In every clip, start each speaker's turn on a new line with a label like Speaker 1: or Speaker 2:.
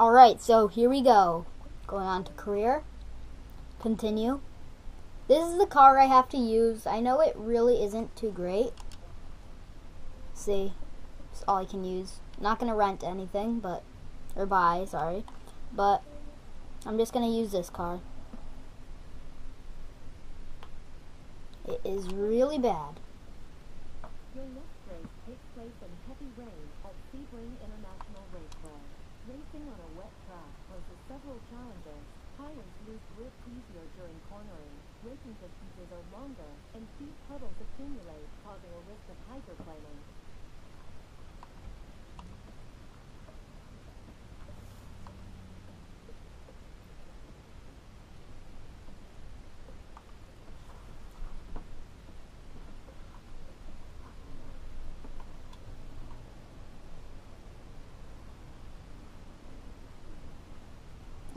Speaker 1: Alright, so here we go. Going on to career. Continue. This is the car I have to use. I know it really isn't too great. See, it's all I can use. Not gonna rent anything, but or buy, sorry. But I'm just gonna use this car. It is really bad.
Speaker 2: Your next race takes place in heavy rain at Sebring International. Racing on a wet track poses several challenges. Tires lose grip easier during cornering, braking distances are longer, and deep puddles accumulate, causing a risk of hydroplaning.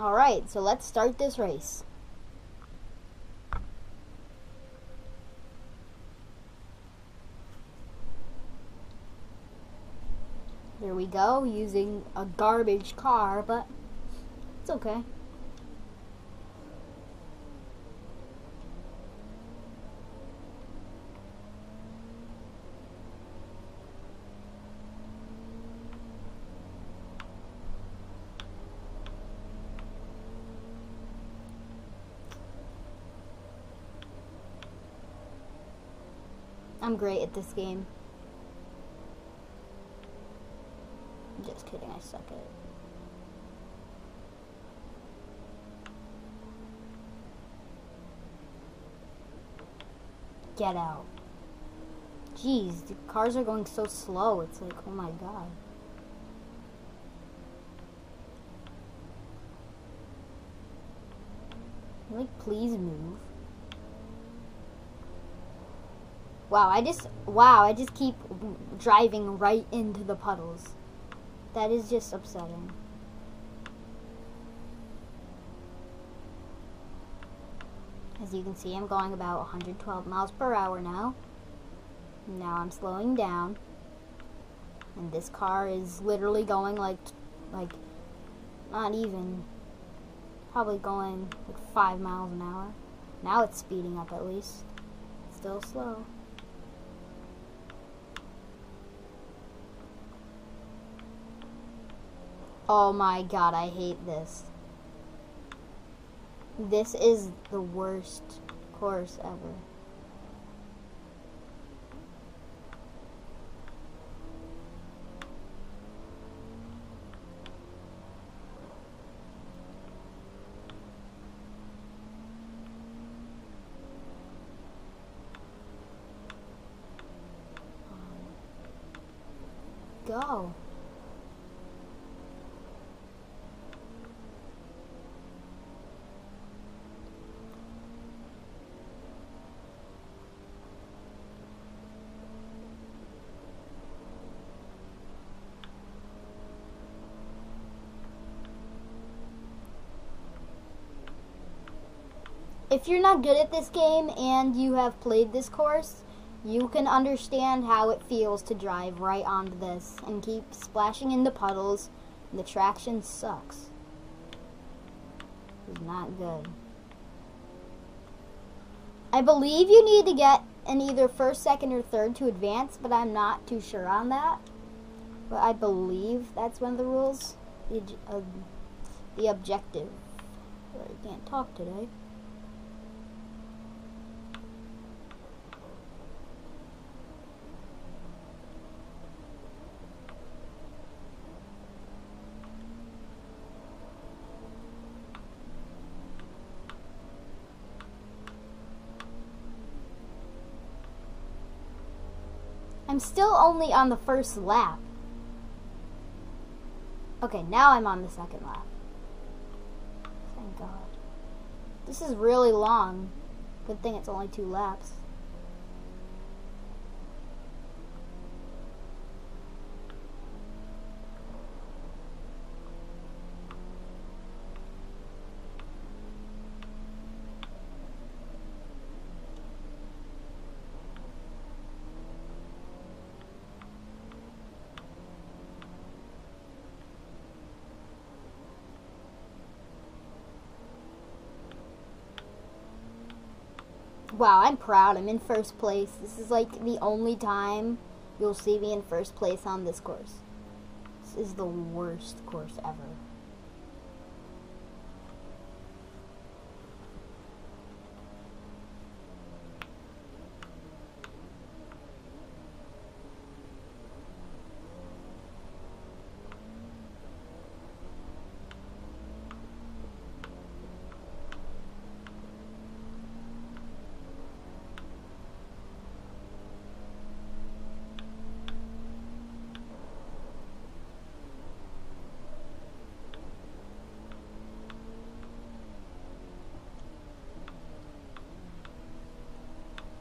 Speaker 1: Alright, so let's start this race. There we go, using a garbage car, but it's okay. I'm great at this game. Just kidding, I suck at it. Get out. Jeez, the cars are going so slow. It's like, oh my god. Like, please move. Wow, I just wow, I just keep driving right into the puddles. That is just upsetting. As you can see, I'm going about 112 miles per hour now. Now I'm slowing down. And this car is literally going like like not even probably going like 5 miles an hour. Now it's speeding up at least. Still slow. Oh my god, I hate this. This is the worst course ever. Go. If you're not good at this game and you have played this course, you can understand how it feels to drive right onto this and keep splashing into puddles. The traction sucks. It's not good. I believe you need to get an either first, second, or third to advance, but I'm not too sure on that. But I believe that's one of the rules. The, uh, the objective. I can't talk today. I'm still only on the first lap. Okay, now I'm on the second lap. Thank God. This is really long. Good thing it's only two laps. Wow, I'm proud. I'm in first place. This is like the only time you'll see me in first place on this course. This is the worst course ever.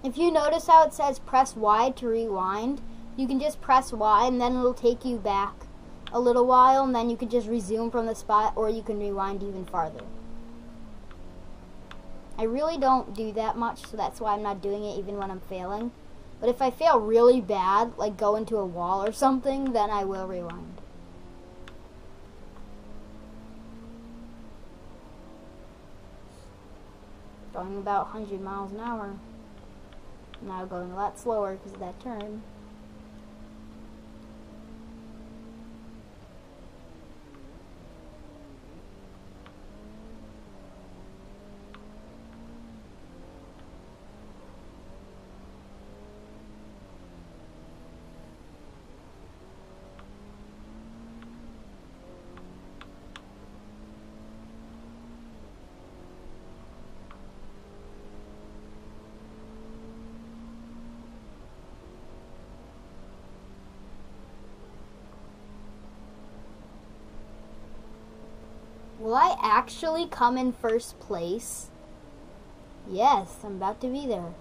Speaker 1: If you notice how it says press Y to rewind, you can just press Y and then it'll take you back a little while and then you can just resume from the spot or you can rewind even farther. I really don't do that much, so that's why I'm not doing it even when I'm failing. But if I fail really bad, like go into a wall or something, then I will rewind. Going about 100 miles an hour. Now going a lot slower because of that turn. Will I actually come in first place? Yes, I'm about to be there.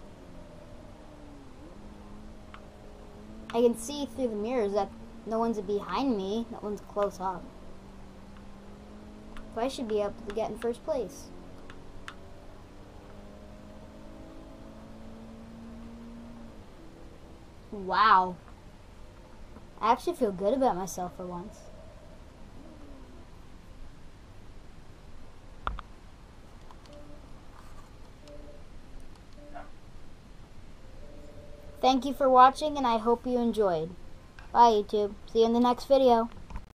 Speaker 1: I can see through the mirrors that no one's behind me, no one's close up. So I should be able to get in first place. Wow. I actually feel good about myself for once. Thank you for watching and I hope you enjoyed. Bye YouTube. See you in the next video.